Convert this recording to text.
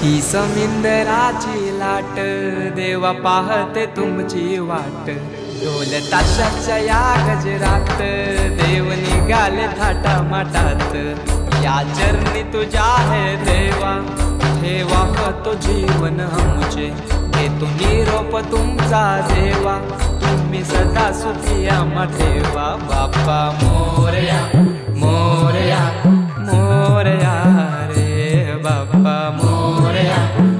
ही समिंदराची लाट देवा पाहते तुमची वाट. ढोल ताशाच्या या गजरात देव निघाले थाटा माटात या चरणी तुझ्या आहे देवा ठेवा हो तो जीवन आमचे. घेतो निरोप तुमचा देवा तुम्ही सदा सुखी आम्हा ठेवा. बाप्पा मोरया. महो हरे